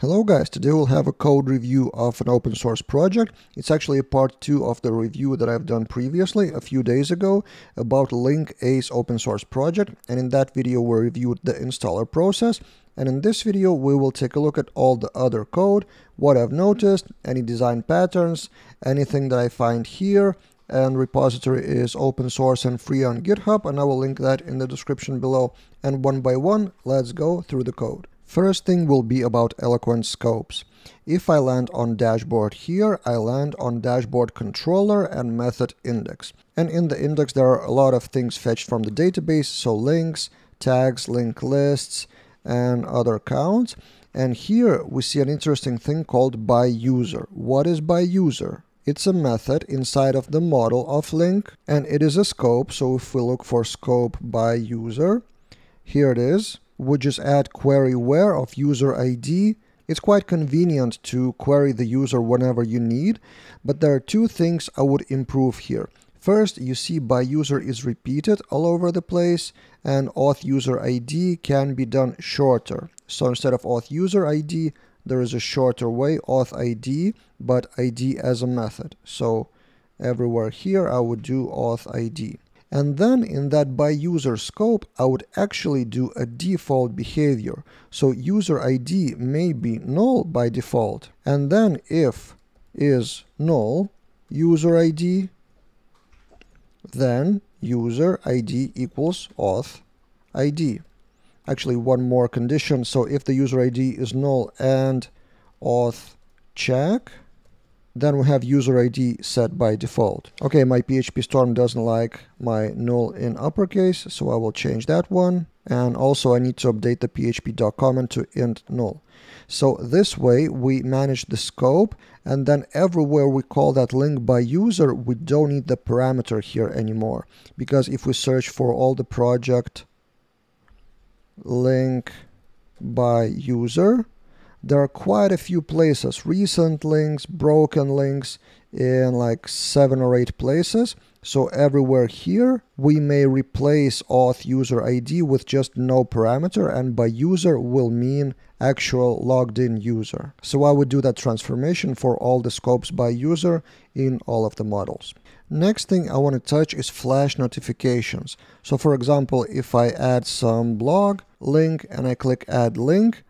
Hello guys, today we'll have a code review of an open source project. It's actually a part 2 of the review that I've done previously a few days ago about LinkAce open source project. And in that video we reviewed the installer process. And in this video we will take a look at all the other code, what I've noticed, any design patterns, anything that I find here. And repository is open source and free on GitHub. And I will link that in the description below. And one by one let's go through the code. First thing will be about Eloquent scopes. If I land on dashboard here, I land on dashboard controller and method index. And in the index there are a lot of things fetched from the database, so links, tags, link lists, and other counts. And here we see an interesting thing called by user. What is by user? It's a method inside of the model of link and it is a scope. So if we look for scope by user, here it is would just add query where of user ID. It's quite convenient to query the user whenever you need, but there are two things I would improve here. First, you see by user is repeated all over the place and auth user ID can be done shorter. So instead of auth user ID, there is a shorter way, auth ID, but ID as a method. So everywhere here I would do auth ID. And then in that by user scope, I would actually do a default behavior. So user ID may be null by default. And then if is null user ID, then user ID equals auth ID. Actually, one more condition. So if the user ID is null and auth check, then we have user ID set by default. Okay, my PHP Storm doesn't like my null in uppercase, so I will change that one. And also I need to update the PHP comment to int null. So this way we manage the scope and then everywhere we call that link by user, we don't need the parameter here anymore. Because if we search for all the project link by user, there are quite a few places, recent links, broken links in like seven or eight places. So everywhere here, we may replace auth user ID with just no parameter and by user will mean actual logged in user. So I would do that transformation for all the scopes by user in all of the models. Next thing I want to touch is flash notifications. So for example, if I add some blog link and I click add link,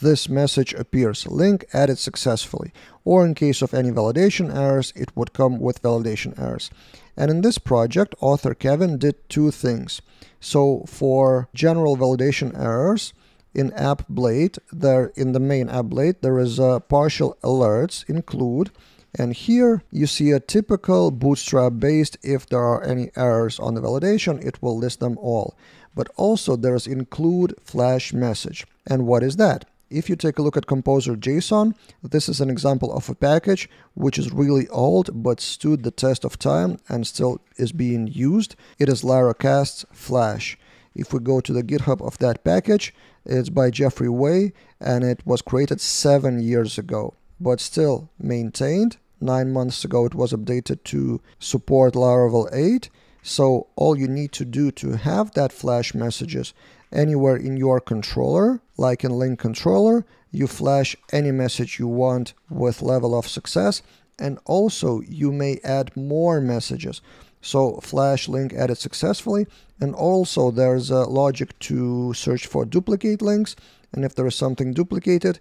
this message appears link added successfully or in case of any validation errors it would come with validation errors. And in this project author Kevin did two things. So for general validation errors in app blade there in the main app blade there is a partial alerts include and here you see a typical bootstrap based if there are any errors on the validation it will list them all. But also there's include flash message. And what is that if you take a look at Composer JSON, this is an example of a package which is really old but stood the test of time and still is being used. It is Laracast Flash. If we go to the GitHub of that package, it's by Jeffrey Way and it was created seven years ago, but still maintained. Nine months ago it was updated to support Laravel 8. So all you need to do to have that flash messages anywhere in your controller, like in link controller, you flash any message you want with level of success and also you may add more messages. So flash link added successfully and also there's a logic to search for duplicate links and if there is something duplicated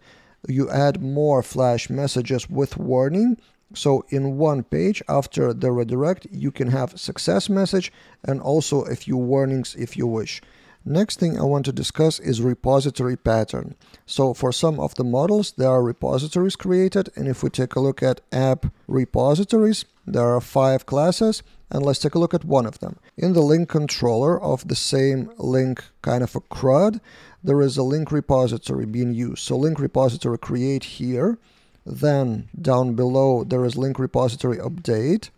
you add more flash messages with warning so in one page after the redirect you can have success message and also a few warnings if you wish. Next thing I want to discuss is repository pattern. So for some of the models, there are repositories created. And if we take a look at app repositories, there are five classes. And let's take a look at one of them. In the link controller of the same link kind of a CRUD, there is a link repository being used. So link repository create here. Then down below, there is link repository update.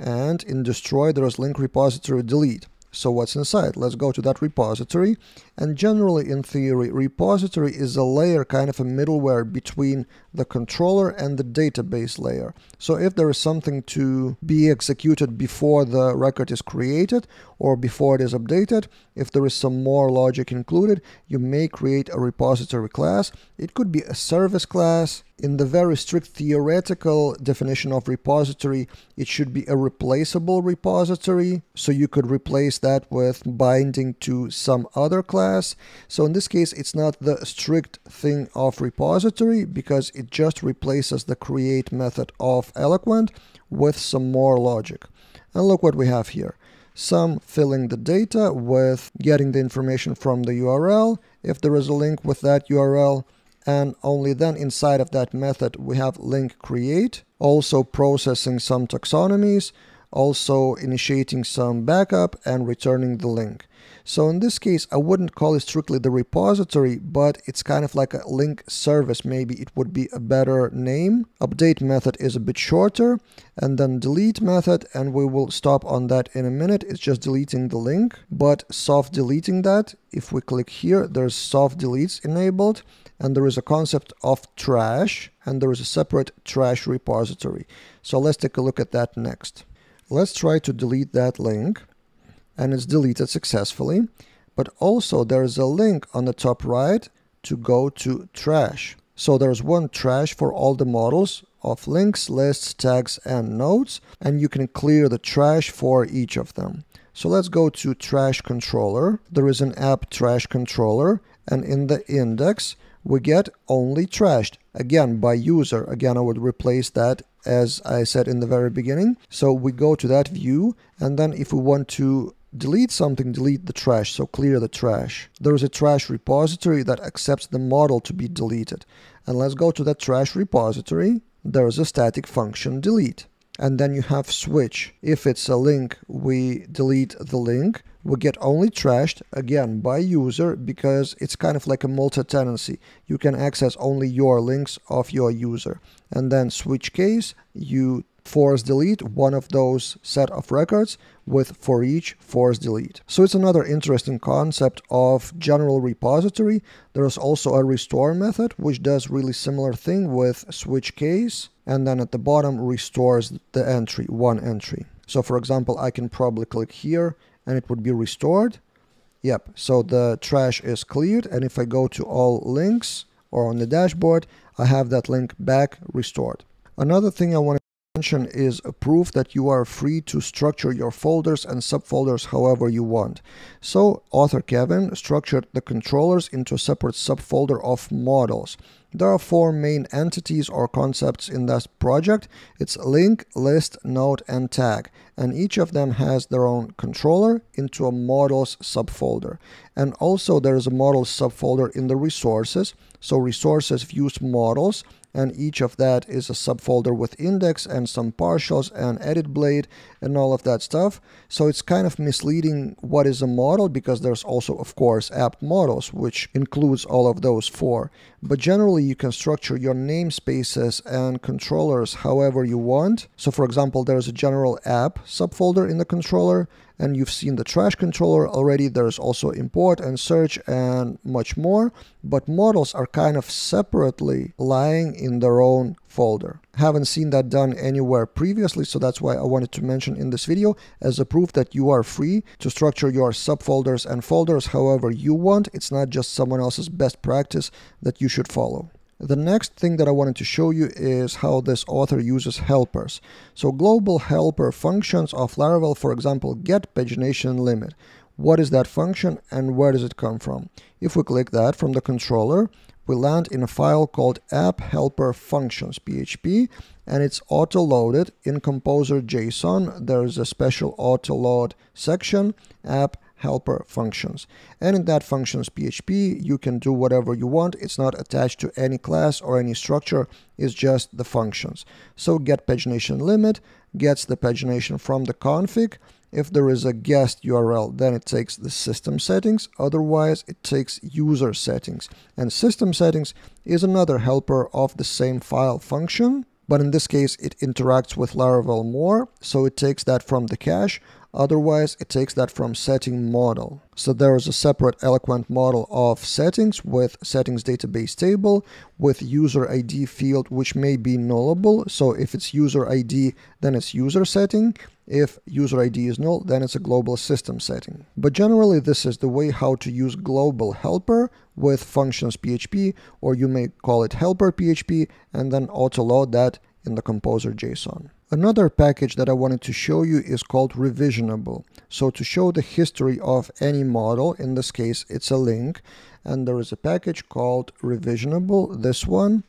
And in destroy, there is link repository delete. So what's inside? Let's go to that repository. And generally in theory, repository is a layer, kind of a middleware between the controller and the database layer. So if there is something to be executed before the record is created or before it is updated, if there is some more logic included, you may create a repository class. It could be a service class, in the very strict theoretical definition of repository, it should be a replaceable repository. So you could replace that with binding to some other class. So in this case, it's not the strict thing of repository because it just replaces the create method of Eloquent with some more logic. And look what we have here. Some filling the data with getting the information from the URL. If there is a link with that URL, and only then inside of that method we have link create, also processing some taxonomies, also initiating some backup and returning the link. So in this case, I wouldn't call it strictly the repository, but it's kind of like a link service. Maybe it would be a better name. Update method is a bit shorter and then delete method. And we will stop on that in a minute. It's just deleting the link, but soft deleting that. If we click here, there's soft deletes enabled and there is a concept of trash and there is a separate trash repository. So let's take a look at that next. Let's try to delete that link and it's deleted successfully. But also there's a link on the top right to go to trash. So there's one trash for all the models of links, lists, tags, and nodes, and you can clear the trash for each of them. So let's go to trash controller. There is an app trash controller, and in the index, we get only trashed. Again, by user. Again, I would replace that as I said in the very beginning. So we go to that view, and then if we want to delete something, delete the trash, so clear the trash. There is a trash repository that accepts the model to be deleted. And let's go to that trash repository. There is a static function delete. And then you have switch. If it's a link, we delete the link we get only trashed again by user because it's kind of like a multi-tenancy. You can access only your links of your user. And then switch case, you force delete one of those set of records with for each force delete. So it's another interesting concept of general repository. There's also a restore method which does really similar thing with switch case and then at the bottom restores the entry, one entry. So for example, I can probably click here and it would be restored. Yep, so the trash is cleared and if I go to all links or on the dashboard, I have that link back restored. Another thing I want to mention is a proof that you are free to structure your folders and subfolders however you want. So author Kevin structured the controllers into a separate subfolder of models. There are four main entities or concepts in this project. It's link, list, node, and tag. And each of them has their own controller into a models subfolder. And also there is a models subfolder in the resources. So resources views models and each of that is a subfolder with index and some partials and edit blade and all of that stuff. So it's kind of misleading what is a model because there's also of course app models which includes all of those four. But generally you can structure your namespaces and controllers however you want. So for example there's a general app subfolder in the controller and you've seen the trash controller already. There's also import and search and much more, but models are kind of separately lying in their own folder. Haven't seen that done anywhere previously, so that's why I wanted to mention in this video as a proof that you are free to structure your subfolders and folders however you want. It's not just someone else's best practice that you should follow. The next thing that I wanted to show you is how this author uses helpers. So global helper functions of Laravel, for example, get pagination limit. What is that function and where does it come from? If we click that from the controller, we land in a file called app helper functions php and it's auto-loaded in composer json there's a special auto-load section app helper functions. And in that functions PHP, you can do whatever you want. It's not attached to any class or any structure. It's just the functions. So get pagination limit gets the pagination from the config. If there is a guest URL, then it takes the system settings. Otherwise, it takes user settings. And system settings is another helper of the same file function but in this case it interacts with Laravel more, so it takes that from the cache Otherwise, it takes that from setting model. So there is a separate Eloquent model of settings with settings database table with user ID field, which may be nullable. So if it's user ID, then it's user setting. If user ID is null, then it's a global system setting. But generally, this is the way how to use global helper with functions PHP, or you may call it helper PHP, and then auto-load that in the composer JSON. Another package that I wanted to show you is called revisionable. So to show the history of any model, in this case it's a link, and there is a package called revisionable, this one,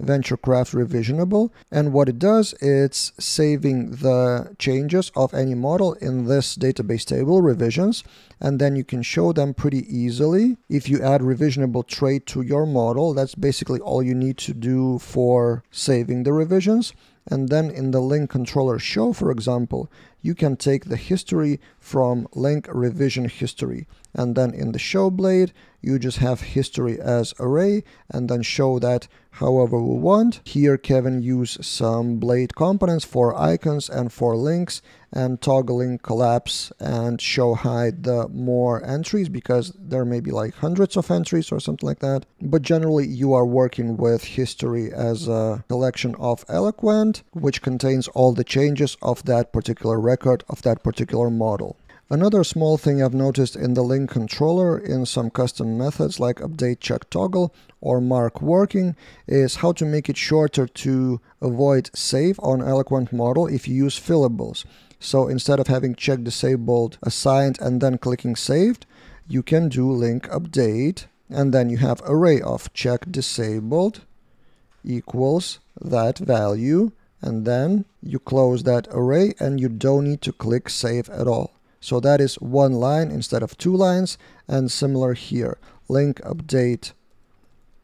VentureCraft revisionable. And what it does it's saving the changes of any model in this database table revisions and then you can show them pretty easily. If you add revisionable trait to your model that's basically all you need to do for saving the revisions and then in the link controller show for example you can take the history from link revision history and then in the show blade you just have history as array and then show that however we want. Here Kevin used some blade components for icons and for links and toggling collapse and show hide the more entries because there may be like hundreds of entries or something like that. But generally you are working with history as a collection of Eloquent which contains all the changes of that particular record of that particular model. Another small thing I've noticed in the link controller in some custom methods like update check toggle or mark working is how to make it shorter to avoid save on Eloquent model if you use fillables. So instead of having check disabled assigned and then clicking saved, you can do link update and then you have array of check disabled equals that value and then you close that array and you don't need to click save at all. So that is one line instead of two lines and similar here. Link update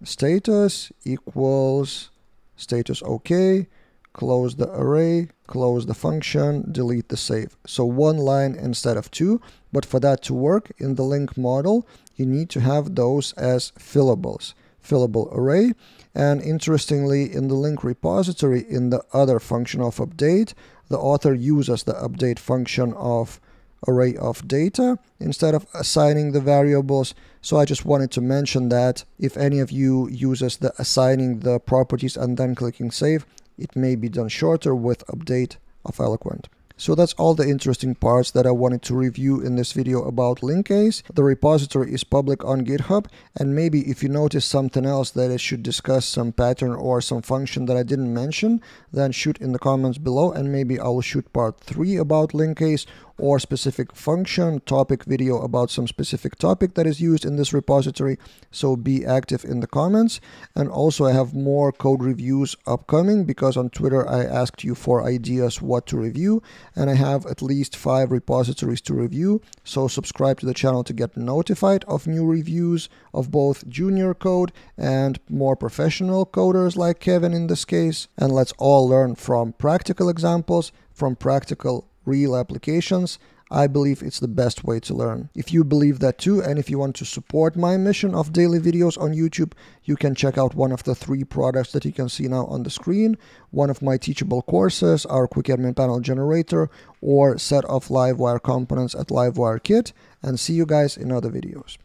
status equals status OK, close the array, close the function, delete the save. So one line instead of two, but for that to work in the link model, you need to have those as fillables, fillable array. And interestingly, in the link repository, in the other function of update, the author uses the update function of array of data instead of assigning the variables. So I just wanted to mention that if any of you uses the assigning the properties and then clicking save, it may be done shorter with update of Eloquent. So that's all the interesting parts that I wanted to review in this video about LinkAce. The repository is public on GitHub and maybe if you notice something else that I should discuss some pattern or some function that I didn't mention, then shoot in the comments below and maybe I will shoot part 3 about LinkAce or specific function topic video about some specific topic that is used in this repository. So be active in the comments. And also I have more code reviews upcoming because on Twitter I asked you for ideas what to review and I have at least five repositories to review. So subscribe to the channel to get notified of new reviews of both junior code and more professional coders like Kevin in this case. And let's all learn from practical examples, from practical real applications, I believe it's the best way to learn. If you believe that too, and if you want to support my mission of daily videos on YouTube, you can check out one of the three products that you can see now on the screen. One of my teachable courses, our Quick Admin Panel Generator, or set of Livewire components at Livewire Kit, and see you guys in other videos.